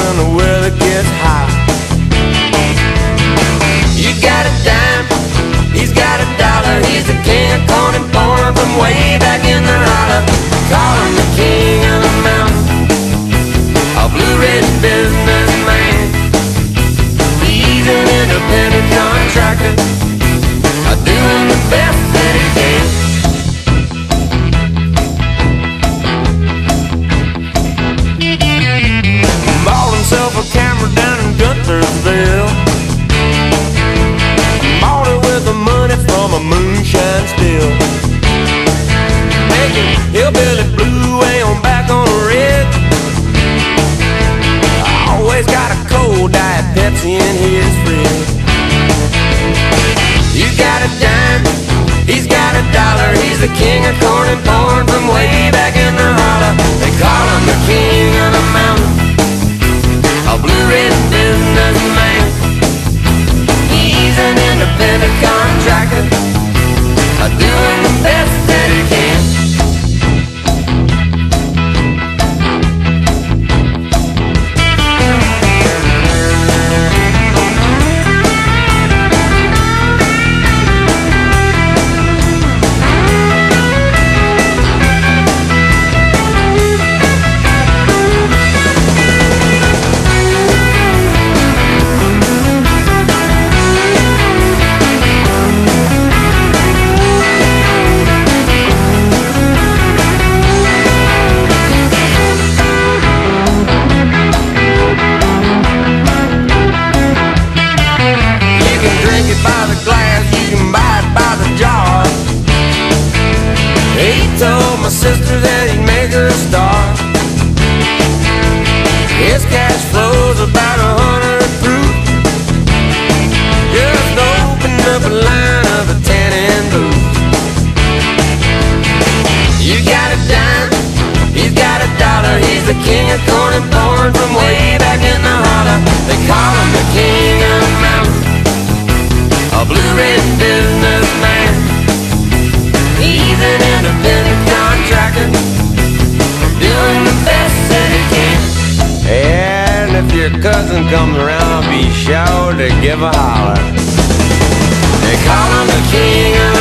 when the weather gets hot. Hillbilly blue, way on back on a red. Always got a cold diet Pepsi in his fridge. You got a dime, he's got a dollar. He's the king of corn and corn from way back in the holler. They call him the king of the mountain, a blue-red business man. He's an independent contractor. His cash flow's about a hundred proof. Just open up a line of a ten and booze. You got a dime, he's got a dollar. He's the king of corn and born from way back in the holler. They call him the king of mountain, a blue-red cousin comes around, be sure to give a holler. They call him the king